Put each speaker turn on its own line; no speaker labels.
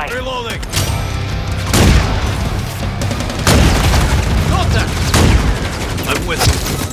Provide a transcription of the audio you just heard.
fight. Reloading. Contact. I'm with you.